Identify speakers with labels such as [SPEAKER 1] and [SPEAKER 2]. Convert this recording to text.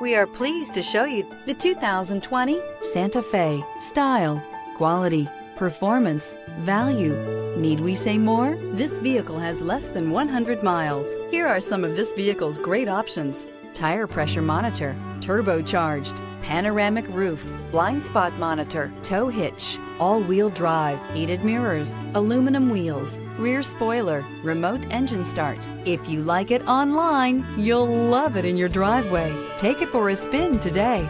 [SPEAKER 1] We are pleased to show you
[SPEAKER 2] the 2020 Santa Fe. Style, quality, performance, value. Need we say more? This vehicle has less than 100 miles. Here are some of this vehicle's great options. Tire pressure monitor, turbocharged, panoramic roof, blind spot monitor, tow hitch, all-wheel drive, heated mirrors, aluminum wheels, rear spoiler, remote engine start. If you like it online, you'll love it in your driveway. Take it for a spin today.